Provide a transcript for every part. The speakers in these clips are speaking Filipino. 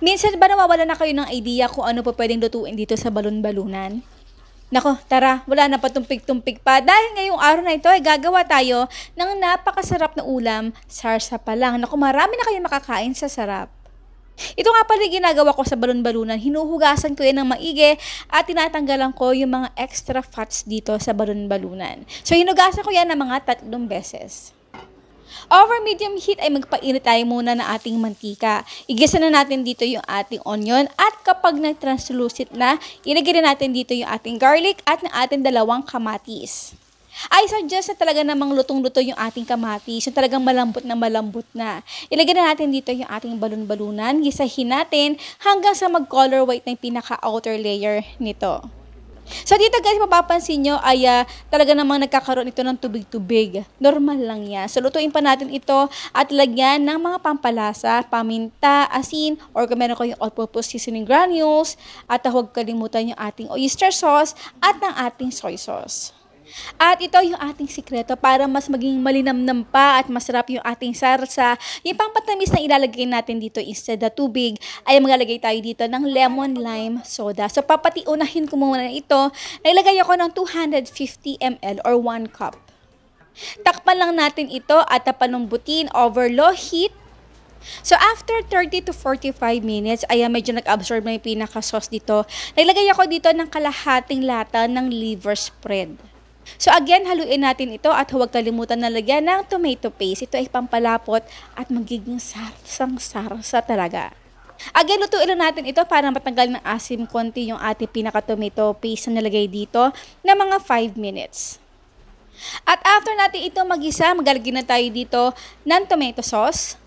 Minsan ba nawawala na kayo ng idea kung ano pa pwedeng lutuin dito sa balon-balunan? Nako, tara, wala na patumpik-tumpik pa. Dahil ngayong araw na ito ay gagawa tayo ng napakasarap na ulam, sarsa pa lang. Nako, marami na kayo makakain sa sarap. Ito nga pala ginagawa ko sa balon-balunan. Hinuhugasan ko yan ng maigi at tinatanggalan ko yung mga extra fats dito sa balon-balunan. So, hinugasan ko yan ng mga tatlong beses. Over medium heat ay magpainit tayo muna ng ating mantika. Igisa na natin dito yung ating onion at kapag nag-translucent na, ilagay na natin dito yung ating garlic at ng ating dalawang kamatis. I suggest na talaga namang lutong-luto yung ating kamatis, yung talagang malambot na malambot na. Ilagay na natin dito yung ating balon-balunan, gisahin natin hanggang sa mag-color white na yung pinaka-outer layer nito. So dito guys, mapapansin nyo ay uh, talaga namang nagkakaroon ito ng tubig-tubig. Normal lang yan. So lutuin pa natin ito at lagyan ng mga pampalasa, paminta, asin, or kung meron ko yung all-purpose seasoning granules, at huwag kalimutan yung ating oyster sauce at ng ating soy sauce. At ito yung ating sikreto para mas maging malinamnam pa at masarap yung ating sarsa. Yung pampatamis na ilalagay natin dito instead na tubig ay maglalagay tayo dito ng lemon lime soda. So papatiunahin ko muna ito. Nailagay ako ng 250 ml or 1 cup. Takpan lang natin ito at panumbutin over low heat So, after 30 to 45 minutes, ay medyo nag-absorb na yung pinaka-sauce dito. Naglagay ako dito ng kalahating lata ng liver spread. So again, haluin natin ito at huwag kalimutan na lagyan ng tomato paste. Ito ay pampalapot at magiging sarsang sarsa talaga. Again, lutuin lang natin ito para matanggal ng asim konti yung ating pinaka-tomato paste na nalagay dito na mga 5 minutes. At after natin ito magisa, magalagyan na tayo dito ng tomato sauce.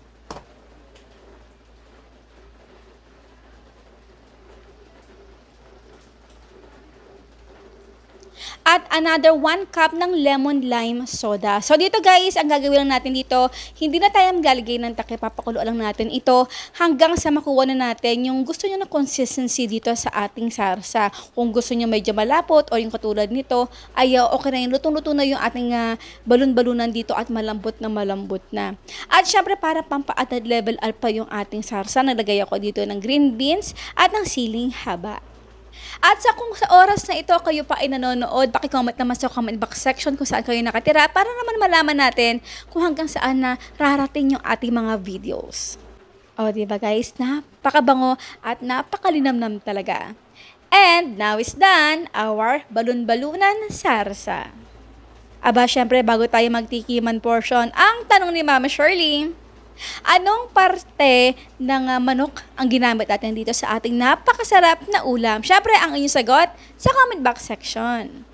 At another 1 cup ng lemon lime soda. So dito guys, ang gagawin lang natin dito, hindi na tayo maglalagay ng takip, papakulo lang natin ito hanggang sa makuha na natin yung gusto nyo na consistency dito sa ating sarsa. Kung gusto nyo medyo malapot o yung katulad nito, ay uh, okay na yun. Lutong-luto na yung ating uh, balon-balunan dito at malambot na malambot na. At syempre para pampaatad level alpa yung ating sarsa, nalagay ako dito ng green beans at ng siling haba. At sa kung sa oras na ito kayo pa ay nanonood, paki-comment naman sa comment box section kung saan kayo nakatira para naman malaman natin kung hanggang saan na rarating yung ating mga videos. O, di ba guys? Napakabango at napakalinamnam talaga. And now is done our balon-balunan sarsa. Aba, syempre, bago tayo magtikiman portion, ang tanong ni Mama Shirley, Anong parte ng uh, manok ang ginamit natin dito sa ating napakasarap na ulam? Syempre, ang inyong sagot sa comment box section.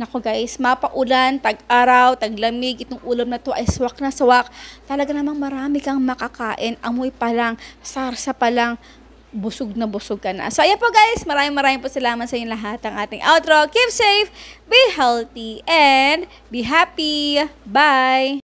Nako guys, mapaulan, tag-araw, taglamig, itong ulam na to ay swak na swak. Talaga namang marami kang makakain. Amoy pa lang, sarsa pa lang, busog na busog ka na. So, ayan po guys, maraming maraming po salamat sa inyo lahat ang ating outro. Keep safe, be healthy, and be happy. Bye!